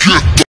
Get the